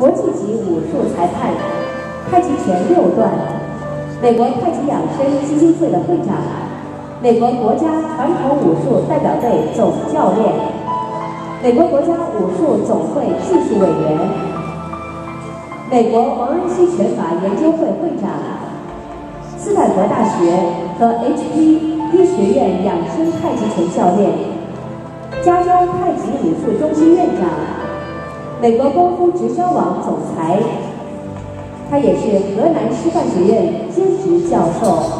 国际级武术裁判，太极拳六段，美国太极养生基金会的会长，美国国家传统武术代表队总教练，美国国家武术总会技术委员，美国王恩熙拳法研究会会长，斯坦福大学和 HP 医学院养生太极拳教练，加州太极武术中心院长。美国功夫直销网总裁，他也是河南师范学院兼职教授。